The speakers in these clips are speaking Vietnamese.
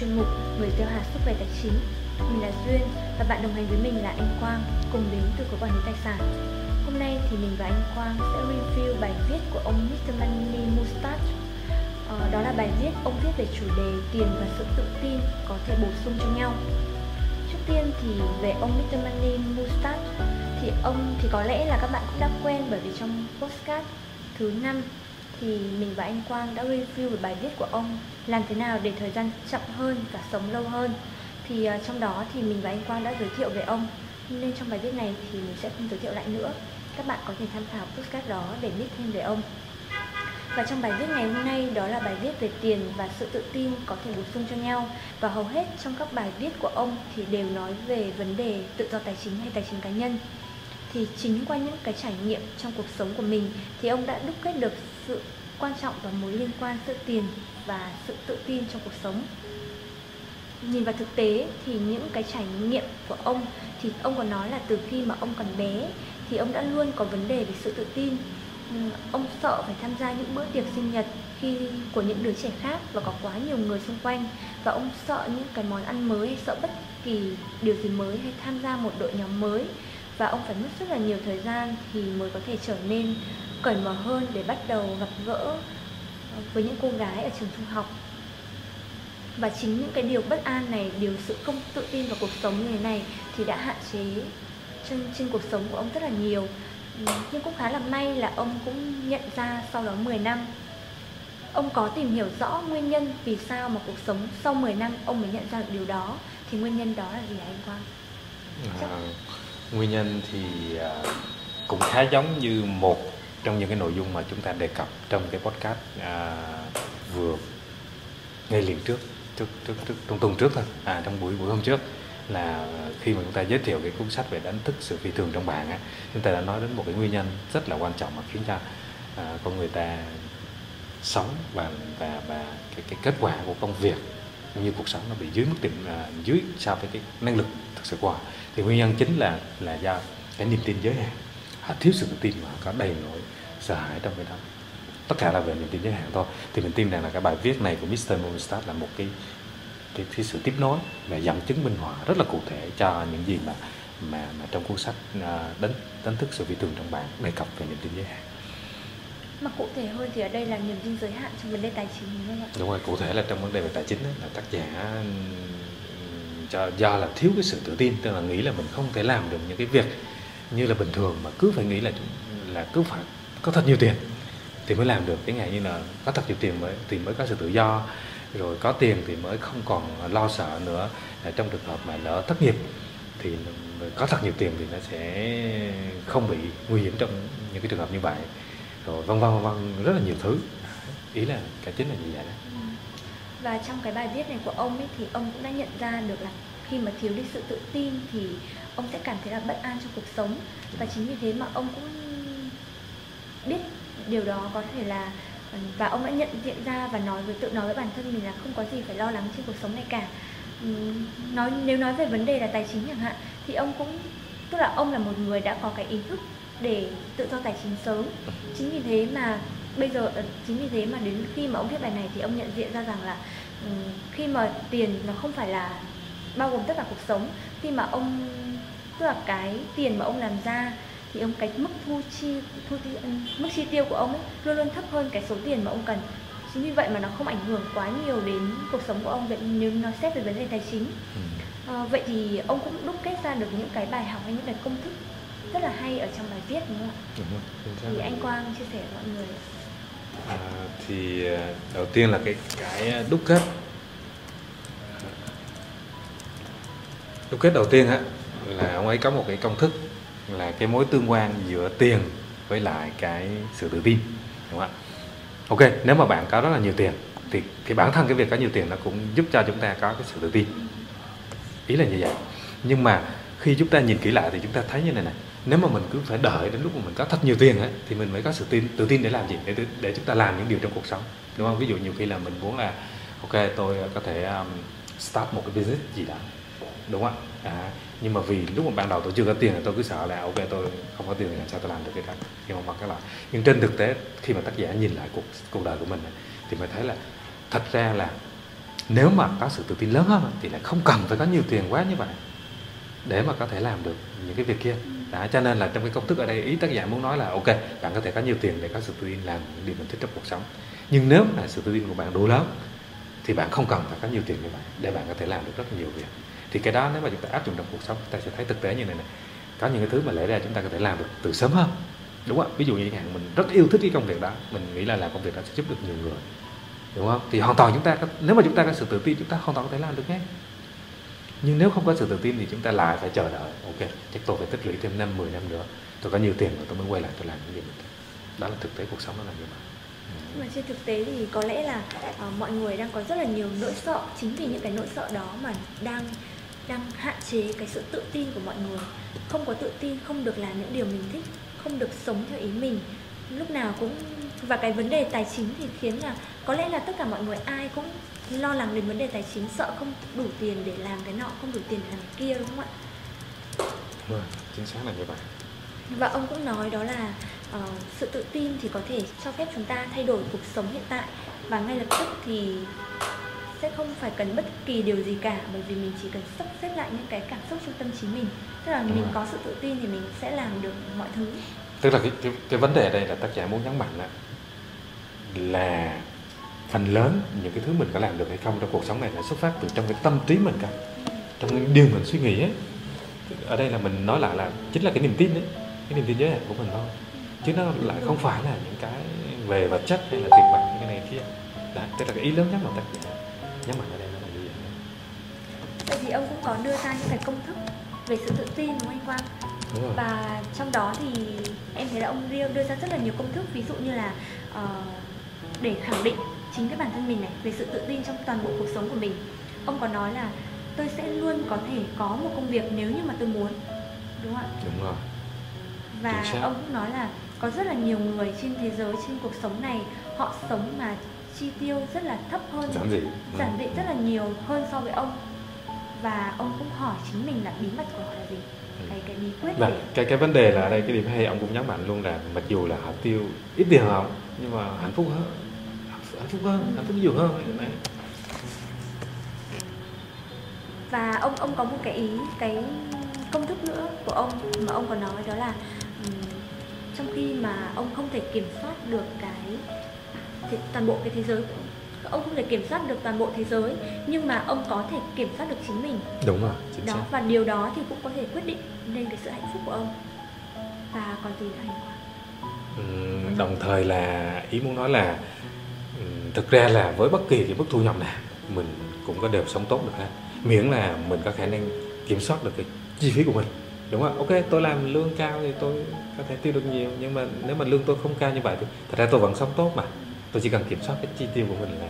chuyên mục Người tiêu hạt sức khỏe tài chính. Mình là Duyên và bạn đồng hành với mình là anh Quang, cùng đến từ cục quản lý tài sản. Hôm nay thì mình và anh Quang sẽ review bài viết của ông Mr. Money Mustache. Ờ, đó là bài viết ông viết về chủ đề tiền và sự tự tin có thể bổ sung cho nhau. Trước tiên thì về ông Mr. Money Mustache thì ông thì có lẽ là các bạn cũng đã quen bởi vì trong postcard thứ năm thì mình và anh Quang đã review về bài viết của ông làm thế nào để thời gian chậm hơn và sống lâu hơn. Thì uh, trong đó thì mình và anh Quang đã giới thiệu về ông nên trong bài viết này thì mình sẽ không giới thiệu lại nữa. Các bạn có thể tham khảo postcard đó để biết thêm về ông. Và trong bài viết ngày hôm nay đó là bài viết về tiền và sự tự tin có thể bổ sung cho nhau. Và hầu hết trong các bài viết của ông thì đều nói về vấn đề tự do tài chính hay tài chính cá nhân thì chính qua những cái trải nghiệm trong cuộc sống của mình, thì ông đã đúc kết được sự quan trọng và mối liên quan giữa tiền và sự tự tin trong cuộc sống. Nhìn vào thực tế thì những cái trải nghiệm của ông, thì ông còn nói là từ khi mà ông còn bé, thì ông đã luôn có vấn đề về sự tự tin. Ừ, ông sợ phải tham gia những bữa tiệc sinh nhật khi, của những đứa trẻ khác và có quá nhiều người xung quanh. Và ông sợ những cái món ăn mới hay sợ bất kỳ điều gì mới hay tham gia một đội nhóm mới và ông phải mất rất là nhiều thời gian thì mới có thể trở nên cởi mở hơn để bắt đầu gặp gỡ với những cô gái ở trường trung học. Và chính những cái điều bất an này điều sự không tự tin vào cuộc sống như thế này thì đã hạn chế trên, trên cuộc sống của ông rất là nhiều. Nhưng cũng khá là may là ông cũng nhận ra sau đó 10 năm ông có tìm hiểu rõ nguyên nhân vì sao mà cuộc sống sau 10 năm ông mới nhận ra được điều đó. Thì nguyên nhân đó là gì hả anh Quang? À, nguyên nhân thì à, cũng khá giống như một trong những cái nội dung mà chúng ta đề cập trong cái podcast à, vừa ngay liền trước trước trước, trước trong tuần trước thôi à trong buổi buổi hôm trước là khi mà chúng ta giới thiệu cái cuốn sách về đánh thức sự phi thường trong bạn á chúng ta đã nói đến một cái nguyên nhân rất là quan trọng mà khiến cho à, con người ta sống và và và cái, cái kết quả của công việc cũng như cuộc sống nó bị dưới mức định à, dưới so với cái năng lực thực sự của họ. Thì nguyên nhân chính là là do cái niềm tin giới hạn. Họ thiếu sự tự tin mà có đầy nỗi sợ hãi trong cái đó. Tất cả là về niềm tin giới hạn thôi. Thì mình tin rằng là cái bài viết này của Mr. moonstar là một cái cái, cái sự tiếp nối và dẫn chứng minh họa rất là cụ thể cho những gì mà mà mà trong cuốn sách uh, đánh đánh thức sự vi thường trong bạn đề cập về niềm tin giới hạn mà cụ thể hơn thì ở đây là niềm tin giới hạn trong vấn đề tài chính đúng không ạ? Đúng rồi, cụ thể là trong vấn đề về tài chính là tác giả cho do là thiếu cái sự tự tin tức là nghĩ là mình không thể làm được những cái việc như là bình thường mà cứ phải nghĩ là là cứ phải có thật nhiều tiền thì mới làm được. Cái ngày như là có thật nhiều tiền mới thì mới có sự tự do rồi có tiền thì mới không còn lo sợ nữa. Trong trường hợp mà lỡ thất nghiệp thì có thật nhiều tiền thì nó sẽ không bị nguy hiểm trong những cái trường hợp như vậy rồi, vân vân vân vân, rất là nhiều thứ. Ý là cái chính là như vậy đó. Ừ. Và trong cái bài viết này của ông ấy thì ông cũng đã nhận ra được là khi mà thiếu đi sự tự tin thì ông sẽ cảm thấy là bất an trong cuộc sống. Và chính vì thế mà ông cũng biết điều đó, có thể là ừ, và ông đã nhận diện ra và nói với, tự nói với bản thân mình là không có gì phải lo lắng trên cuộc sống này cả. Ừ, nói, nếu nói về vấn đề là tài chính chẳng hạn, thì ông cũng, tức là ông là một người đã có cái ý thức để tự do tài chính sớm. Chính vì thế mà bây giờ ờ, chính vì thế mà đến khi mà ông viết bài này thì ông nhận diện ra rằng là khi mà tiền nó không phải là bao gồm tất cả cuộc sống. Khi mà ông tức là cái tiền mà ông làm ra thì ông cái mức thu chi thu mức chi tiêu của ông ấy luôn luôn thấp hơn cái số tiền mà ông cần. Chính vì vậy mà nó không ảnh hưởng quá nhiều đến cuộc sống của ông vậy nếu nó xét về vấn đề tài chính. À, vậy thì ông cũng đúc kết ra được những cái bài học hay những cái công thức rất là hay ở trong bài viết đúng không ạ? Đúng rồi, thì anh Quang chia sẻ với mọi người à, thì ờ, đầu tiên là cái cái đúc kết. Đúc kết đầu tiên á là ông ấy có một cái công thức là cái mối tương quan giữa tiền với lại cái sự tự tin đúng không ạ? Ok nếu mà bạn có rất là nhiều tiền thì thì bản thân cái việc có nhiều tiền nó cũng giúp cho chúng ta có cái sự tự tin. Ý là như vậy. Nhưng mà khi chúng ta nhìn kỹ lại thì chúng ta thấy như này này nếu mà mình cứ phải đợi đến lúc mà mình có thật nhiều tiền ấy, thì mình mới có sự tin tự tin để làm gì? Để để chúng ta làm những điều trong cuộc sống. Đúng không? Ví dụ nhiều khi là mình muốn là ok tôi có thể um, start một cái business gì đó. Đúng không ạ? À, nhưng mà vì lúc mà ban đầu tôi chưa có tiền thì tôi cứ sợ là ok tôi không có tiền thì làm sao tôi làm được cái đó? Nhưng mà các bạn. Nhưng trên thực tế khi mà tác giả nhìn lại cuộc cuộc đời của mình thì mới thấy là thật ra là nếu mà có sự tự tin lớn hơn thì lại không cần phải có nhiều tiền quá như vậy để mà có thể làm được những cái việc kia đó, cho nên là trong cái công thức ở đây ý tác giả muốn nói là ok bạn có thể có nhiều tiền để có sự tự tin làm những điều mình thích trong cuộc sống. Nhưng nếu là sự tự tin của bạn đủ lớn thì bạn không cần phải có nhiều tiền như vậy để bạn có thể làm được rất nhiều việc. Thì cái đó nếu mà chúng ta áp dụng trong cuộc sống chúng ta sẽ thấy thực tế như này này có những cái thứ mà lẽ ra chúng ta có thể làm được từ sớm hơn đúng không? Ví dụ như hạn mình rất yêu thích cái công việc đó mình nghĩ là làm công việc đó sẽ giúp được nhiều người đúng không? Thì hoàn toàn chúng ta có, nếu mà chúng ta có sự tự tin chúng ta hoàn toàn có thể làm được ngay nhưng nếu không có sự tự tin thì chúng ta lại phải chờ đợi. Ok chắc tôi phải tích lũy thêm năm 10 năm nữa. Tôi có nhiều tiền rồi tôi mới quay lại tôi làm những gì mình thích. Đó là thực tế cuộc sống nó là như vậy. Nhưng mà trên thực tế thì có lẽ là uh, mọi người đang có rất là nhiều nỗi sợ. Chính vì những cái nỗi sợ đó mà đang đang hạn chế cái sự tự tin của mọi người. Không có tự tin không được làm những điều mình thích không được sống theo ý mình. Lúc nào cũng và cái vấn đề tài chính thì khiến là có lẽ là tất cả mọi người ai cũng lo lắng đến vấn đề tài chính sợ không đủ tiền để làm cái nọ không đủ tiền để làm cái kia đúng không ạ? Vâng chính xác là như vậy. Và ông cũng nói đó là uh, sự tự tin thì có thể cho phép chúng ta thay đổi cuộc sống hiện tại và ngay lập tức thì sẽ không phải cần bất kỳ điều gì cả bởi vì mình chỉ cần sắp xếp lại những cái cảm xúc trong tâm trí mình. Tức là mình có sự tự tin thì mình sẽ làm được mọi thứ. Tức là cái cái, cái vấn đề ở đây là tác giả muốn nhấn mạnh là là phần lớn những cái thứ mình có làm được hay không trong cuộc sống này là xuất phát từ trong cái tâm trí mình cả. Trong cái điều mình suy nghĩ ấy ở đây là mình nói lại là chính là cái niềm tin đấy cái niềm tin giới hạn của mình thôi. Chứ nó lại không phải là những cái về vật chất hay là tiền bạc hay cái này kia. Đấy tức là cái ý lớn nhất mà tác giả nhấn mạnh ở đây là như vậy vậy thì ông cũng có đưa ra những cái công thức về sự tự tin đúng không anh Quang? Đúng rồi. Và trong đó thì em thấy là ông Rio đưa ra rất là nhiều công thức ví dụ như là uh, để khẳng định chính cái bản thân mình này về sự tự tin trong toàn bộ cuộc sống của mình. Ông có nói là tôi sẽ luôn có thể có một công việc nếu như mà tôi muốn đúng không ạ? Đúng rồi. Và ông cũng nói là có rất là nhiều người trên thế giới trên cuộc sống này họ sống mà chi tiêu rất là thấp hơn giản dị. giản dị rất là nhiều hơn so với ông. Và ông cũng hỏi chính mình là bí mật của họ là gì? Ừ. cái cái bí quyết là cái cái vấn đề là ở đây cái điểm hay ông cũng nhấn mạnh luôn là mặc dù là họ tiêu ít tiền hơn nhưng mà hạnh phúc hơn hạnh phúc hơn hạnh phúc nhiều hơn. Và ông ông có một cái ý cái công thức nữa của ông mà ông có nói đó là trong khi mà ông không thể kiểm soát được cái thì, toàn bộ cái thế giới ông không thể kiểm soát được toàn bộ thế giới nhưng mà ông có thể kiểm soát được chính mình. Đúng rồi chính đó xác. và điều đó thì cũng có thể quyết định nên cái sự hạnh phúc của ông. Và còn gì nữa anh? Ừ, đồng thời là ý muốn nói là thực ra là với bất kỳ cái mức thu nhập nào mình cũng có đều sống tốt được hết. Miễn là mình có khả năng kiểm soát được cái chi phí của mình đúng không? Ok tôi làm lương cao thì tôi có thể tiêu được nhiều nhưng mà nếu mà lương tôi không cao như vậy thì thật ra tôi vẫn sống tốt mà. Tôi chỉ cần kiểm soát cái chi tiêu của mình là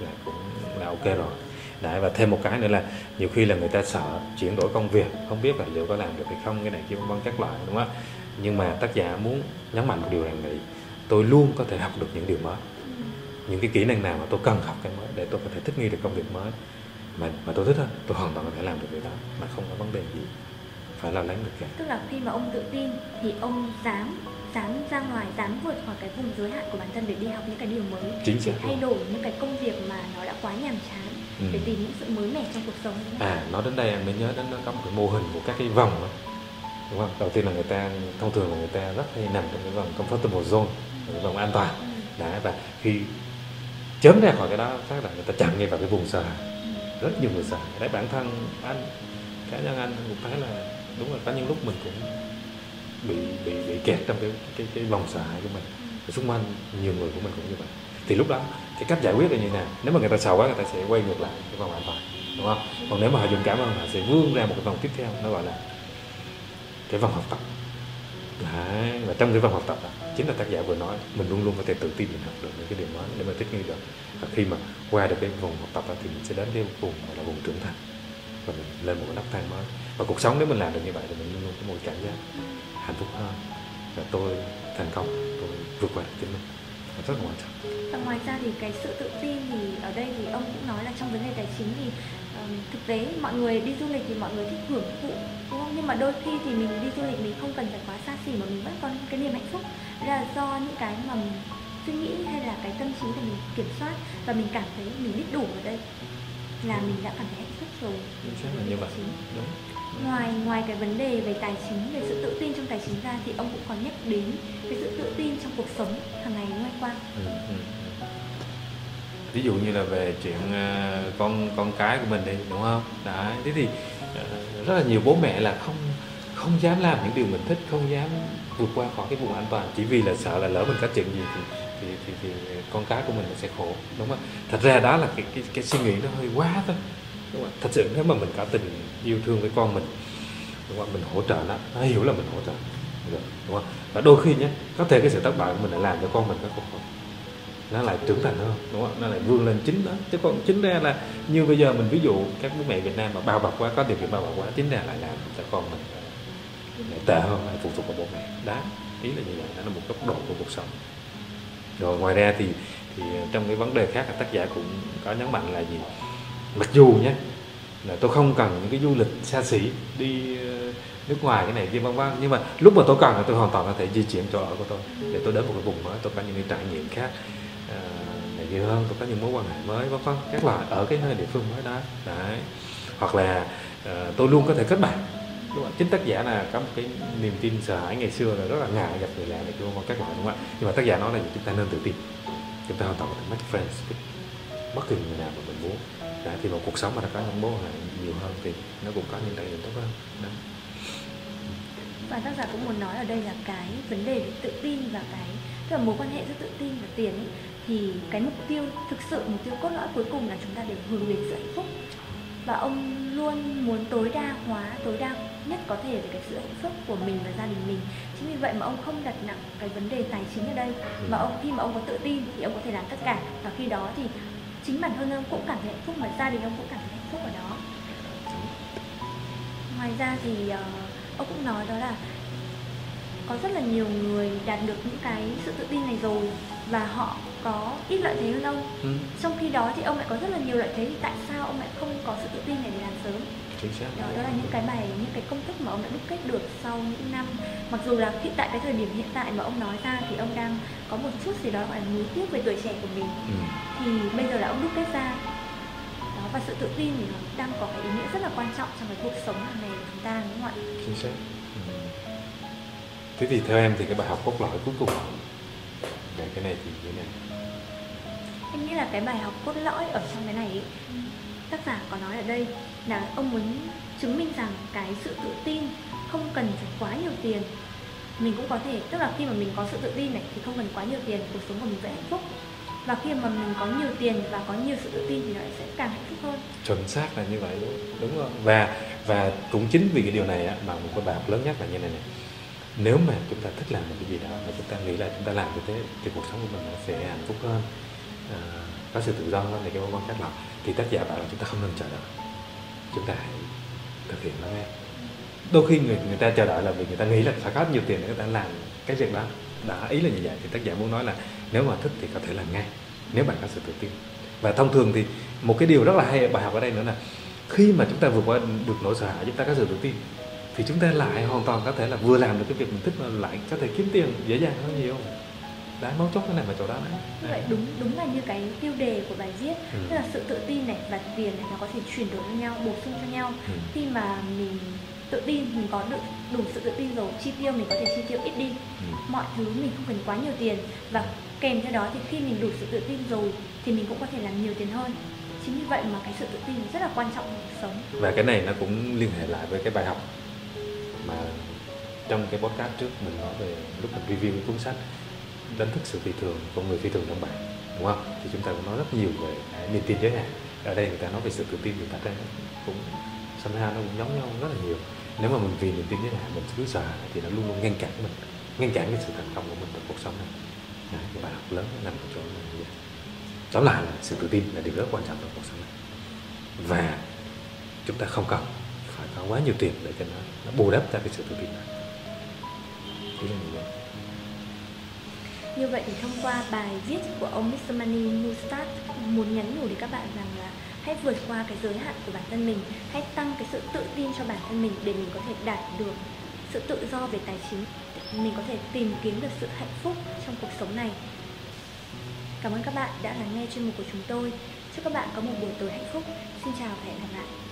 là cũng là ok rồi. Đấy, và thêm một cái nữa là nhiều khi là người ta sợ chuyển đổi công việc không biết là liệu có làm được hay không cái này kia vân các loại đúng không? Nhưng mà tác giả muốn nhấn mạnh một điều rằng là tôi luôn có thể học được những điều mới những cái kỹ năng nào mà tôi cần học cái mới để tôi có thể thích nghi được công việc mới mà mà tôi thích hơn tôi hoàn toàn có thể làm được việc đó mà không có vấn đề gì phải lo lắng được cả tức là khi mà ông tự tin thì ông dám dám ra ngoài dám vượt khỏi cái vùng giới hạn của bản thân để đi học những cái điều mới Chính để thay đổi những cái công việc mà nó đã quá nhàm chán ừ. để tìm những sự mới mẻ trong cuộc sống à nói đến đây em mới nhớ đến nó có một cái mô hình của các cái vòng đó. đúng không đầu tiên là người ta thông thường là người ta rất hay nằm trong cái vòng comfortable zone cái vòng an toàn ừ. Đấy, và khi chớm ra khỏi cái đó phát là người ta chặn ngay vào cái vùng sợ rất nhiều người sợ đấy bản thân anh cá nhân anh cũng thấy là đúng là có những lúc mình cũng bị bị bị kẹt trong cái cái cái vòng sợ hãi của mình. Và xung quanh nhiều người của mình cũng như vậy. Thì lúc đó cái cách giải quyết là như nào? Nếu mà người ta sợ quá người ta sẽ quay ngược lại cái vòng an toàn đúng không? Còn nếu mà họ dùng cảm ơn họ sẽ vươn ra một cái vòng tiếp theo nó gọi là cái vòng học tập. Đấy, và trong cái vòng học tập đó, chính là tác giả vừa nói mình luôn luôn có thể tự tin mình học được những cái điều mới để mà thích nghi được. Và khi mà qua được cái vùng học tập đó, thì mình sẽ đến cái vùng gọi là vùng trưởng thành và mình lên một cái nấc thang mới. Và cuộc sống nếu mình làm được như vậy thì mình luôn luôn có một cảm giác hạnh phúc hơn. Và tôi thành công tôi vượt qua được chính mình. Rất là quan trọng. Và ngoài ra thì cái sự tự tin thì ở đây thì ông cũng nói là trong vấn đề tài chính thì thực tế mọi người đi du lịch thì mọi người thích hưởng thụ đúng không? Nhưng mà đôi khi thì mình đi du lịch mình không cần phải quá xa xỉ mà mình vẫn có cái niềm hạnh phúc. Là do những cái mà mình suy nghĩ hay là cái tâm trí của mình kiểm soát và mình cảm thấy mình biết đủ ở đây là mình đã cảm thấy hạnh phúc rồi. Chính xác là như vậy. đúng. Ngoài ngoài cái vấn đề về tài chính về sự tự tin trong tài chính ra thì ông cũng còn nhắc đến cái sự tự tin trong cuộc sống hàng ngày đúng không anh Quang? Ừ, ừ, ừ ví dụ như là về chuyện ờ, con con cái của mình đi đúng không? Đấy thế thì ờ, rất là nhiều bố mẹ là không không dám làm những điều mình thích không dám vượt qua khỏi cái vùng an toàn. Chỉ vì là sợ là lỡ mình có chuyện gì thì thì thì, thì con cái của mình sẽ khổ đúng không? Thật ra đó là cái cái, cái suy nghĩ nó hơi quá thôi đúng không? Thật sự nếu mà mình có tình yêu thương với con mình đúng không? Mình hỗ trợ nó nó hiểu là mình hỗ trợ được đúng không? Và đôi khi nhé có thể cái sự thất bại của mình đã làm cho con mình có khổ nó lại trưởng thành hơn. Đúng không nó lại vươn lên chính đó. Chứ còn chính ra là như bây giờ mình ví dụ các bố mẹ Việt Nam mà bao bọc quá, có điều kiện bao bọc quá, chính ra lại làm cho con mình lại tệ hơn, lại phụ thuộc vào bố mẹ. Đó, ý là như vậy. Đó là một góc độ của cuộc sống. Rồi ngoài ra thì thì trong cái vấn đề khác là tác giả cũng có nhấn mạnh là gì? Mặc dù nhé là tôi không cần những cái du lịch xa xỉ, đi ờ, nước ngoài cái này kia vân vân, nhưng mà lúc mà tôi cần là tôi hoàn toàn có thể di chuyển chỗ ở của tôi, để tôi đến một cái vùng mới, tôi có những cái trải nghiệm khác à, này kia hơn tôi có những mối quan hệ mới vân vân các loại ở cái nơi địa phương mới đó đấy hoặc là à, tôi luôn có thể kết bạn đúng không? chính tác giả là có một cái niềm tin sợ hãi ngày xưa là rất là ngại gặp người lạ này kia các loại đúng không ạ nhưng mà tác giả nói là gì? chúng ta nên tự tin chúng ta hoàn toàn có thể make friends with bất kỳ người nào mà mình muốn Đấy, thì một cuộc sống mà đã có những mối quan hệ nhiều hơn thì nó cũng có những trải nghiệm tốt hơn đó. và tác giả cũng muốn nói ở đây là cái vấn đề về tự tin và cái tức là mối quan hệ giữa tự tin và tiền ấy, thì cái mục tiêu thực sự mục tiêu cốt lõi cuối cùng là chúng ta để hướng đến sự hạnh phúc. Và ông luôn muốn tối đa hóa tối đa nhất có thể về cái sự hạnh phúc của mình và gia đình mình. Chính vì vậy mà ông không đặt nặng cái vấn đề tài chính ở đây. Mà ông khi mà ông có tự tin thì ông có thể làm tất cả. Và khi đó thì chính bản thân ông cũng cảm thấy hạnh phúc mà gia đình ông cũng cảm thấy hạnh phúc ở đó. Ngoài ra thì uh, ông cũng nói đó là có rất là nhiều người đạt được những cái sự tự tin này rồi. Và họ có ít lợi thế hơn ông. Ừ, trong khi đó thì ông lại có rất là nhiều lợi thế thì tại sao ông lại không có sự tự tin này để làm sớm? Chính xác. Đó, đó là những cái bài những cái công thức mà ông đã đúc kết được sau những năm. Mặc dù là khi tại cái thời điểm hiện tại mà ông nói ra thì ông đang có một chút gì đó gọi là nuối tiếc về tuổi trẻ của mình. Ừ. thì bây giờ là ông đúc kết ra. Đó và sự tự tin thì nó đang có cái ý nghĩa rất là quan trọng trong cái cuộc sống hàng ngày của chúng ta đúng không ạ? Chính xác. Ừ. thế thì theo em thì cái bài học cốt lõi cuối cùng cái này thì thế nào em nghĩ là cái bài học cốt lõi ở trong cái này ấy, tác giả có nói ở đây là ông muốn chứng minh rằng cái sự tự tin không cần phải quá nhiều tiền. Mình cũng có thể tức là khi mà mình có sự tự tin này thì không cần quá nhiều tiền cuộc sống của mình sẽ hạnh phúc. Và khi mà mình có nhiều tiền và có nhiều sự tự tin thì nó sẽ càng hạnh phúc hơn. Chuẩn xác là như vậy đúng đúng không? Và và cũng chính vì cái điều này á, mà một cái bài học lớn nhất là như này này nếu mà chúng ta thích làm một cái gì đó mà chúng ta nghĩ là chúng ta làm như thế thì cuộc sống của mình nó sẽ hạnh phúc hơn à, có sự tự do hơn này cái mong quan khác lọc thì tác giả bảo là chúng ta không nên chờ đợi. Chúng ta hãy thực hiện nó ngay đôi khi người người ta chờ đợi là vì người ta nghĩ là phải có nhiều tiền để người ta làm cái việc đó. Đã ý là như vậy. Thì tác giả muốn nói là nếu mà thích thì có thể làm ngay nếu bạn có sự tự tin. Và thông thường thì một cái điều rất là hay bài học ở đây nữa là khi mà chúng ta vượt qua được nỗi sợ hãi chúng ta có sự tự tin thì chúng ta lại hoàn toàn có thể là vừa làm được cái việc mình thích mà lại có thể kiếm tiền dễ dàng hơn nhiều. Đấy mấu chốt cái này mà chỗ đó đấy. Vậy đúng đúng là như cái tiêu đề của bài viết. Ừ. tức là sự tự tin này và tiền này nó có thể chuyển đổi với nhau bổ sung cho nhau. Ừ. khi mà mình tự tin mình có được đủ sự tự tin rồi chi tiêu mình có thể chi tiêu ít đi. Ừ. mọi thứ mình không cần quá nhiều tiền. Và kèm theo đó thì khi mình đủ sự tự tin rồi thì mình cũng có thể làm nhiều tiền hơn. Chính vì vậy mà cái sự tự tin rất là quan trọng trong cuộc sống. Và cái này nó cũng liên hệ lại với cái bài học mà trong cái podcast trước mình nói về lúc mình review cái cuốn sách đánh thức sự phi thường con người phi thường trong bạn đúng không? Thì chúng ta cũng nói rất nhiều về cái niềm tin giới hạn. Ở đây người ta nói về sự tự tin người ta cũng somehow nó cũng giống nhau rất là nhiều. Nếu mà mình vì niềm tin giới hạn mình cứ sợ thì nó luôn luôn ngăn cản mình ngăn cản cái sự thành công của mình trong cuộc sống này. Đấy, cái bài học lớn nằm ở chỗ này. Tóm lại là sự tự tin là điều rất quan trọng trong cuộc sống này. Và chúng ta không cần phải có quá nhiều tiền để cho nó, nó bù đắp cho cái sự tự tin này thế là như vậy. Như vậy thì thông qua bài viết của ông Mr. Money Mustat muốn nhắn nhủ đến các bạn rằng là hãy vượt qua cái giới hạn của bản thân mình, hãy tăng cái sự tự tin cho bản thân mình để mình có thể đạt được sự tự do về tài chính, mình có thể tìm kiếm được sự hạnh phúc trong cuộc sống này. Cảm ơn các bạn đã lắng nghe chuyên mục của chúng tôi. Chúc các bạn có một buổi tối hạnh phúc. Xin chào và hẹn gặp lại.